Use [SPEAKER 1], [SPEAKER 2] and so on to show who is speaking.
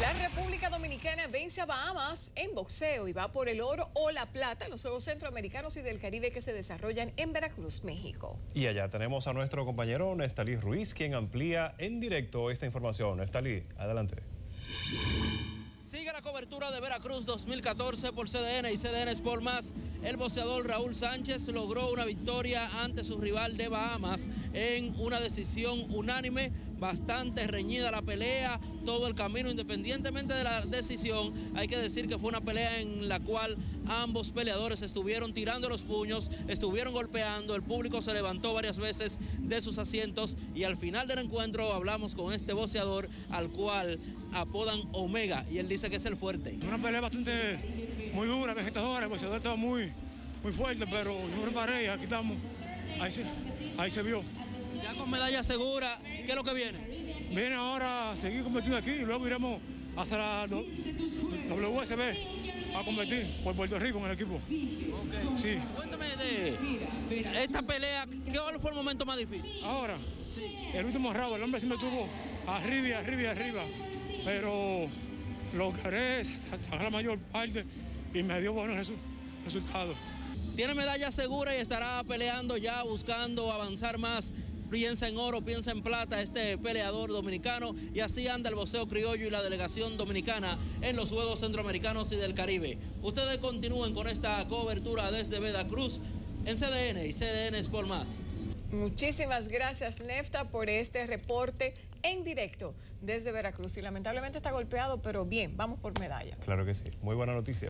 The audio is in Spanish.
[SPEAKER 1] La República Dominicana vence a Bahamas en boxeo y va por el oro o la plata en los Juegos Centroamericanos y del Caribe que se desarrollan en Veracruz, México.
[SPEAKER 2] Y allá tenemos a nuestro compañero Nestalí Ruiz, quien amplía en directo esta información. Nestalí, adelante.
[SPEAKER 3] Sigue la cobertura de Veracruz 2014 por CDN y CDN Sport Más. El boxeador Raúl Sánchez logró una victoria ante su rival de Bahamas en una decisión unánime, bastante reñida la pelea, todo el camino, independientemente de la decisión, hay que decir que fue una pelea en la cual ambos peleadores estuvieron tirando los puños, estuvieron golpeando, el público se levantó varias veces de sus asientos y al final del encuentro hablamos con este boxeador al cual apodan Omega y él dice que es el fuerte.
[SPEAKER 4] Una pelea bastante muy dura, vegetadora, el boxeador estaba muy, muy fuerte, pero yo me preparé y aquí estamos. Ahí se, ahí se vio.
[SPEAKER 3] Ya con medalla segura, ¿qué es lo que viene?
[SPEAKER 4] Viene ahora a seguir competiendo aquí y luego iremos hasta la WSB a competir por Puerto Rico en el equipo. Sí.
[SPEAKER 3] Cuéntame de esta pelea, ¿cuál fue el momento más difícil?
[SPEAKER 4] Ahora, el último round, el hombre sí me tuvo arriba y arriba y arriba, pero logré sa- sacar la mayor parte y me dio buenos resu- resultados.
[SPEAKER 3] Tiene medalla segura y estará peleando ya, buscando avanzar más. Piensa en oro, piensa en plata este peleador dominicano y así anda el boxeo criollo y la delegación dominicana en los Juegos Centroamericanos y del Caribe. Ustedes continúen con esta cobertura desde Veracruz en CDN y CDN Sport Más.
[SPEAKER 1] Muchísimas gracias, Nefta, por este reporte en directo desde Veracruz. Y lamentablemente está golpeado, pero bien, vamos por medalla.
[SPEAKER 2] Claro que sí. Muy buena noticia.